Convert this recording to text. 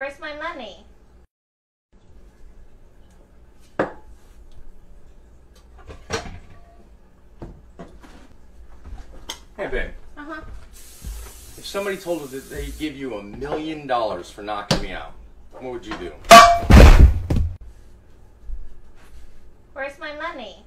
Where's my money? Hey, babe. Uh huh. If somebody told you that they'd give you a million dollars for knocking me out, what would you do? Where's my money?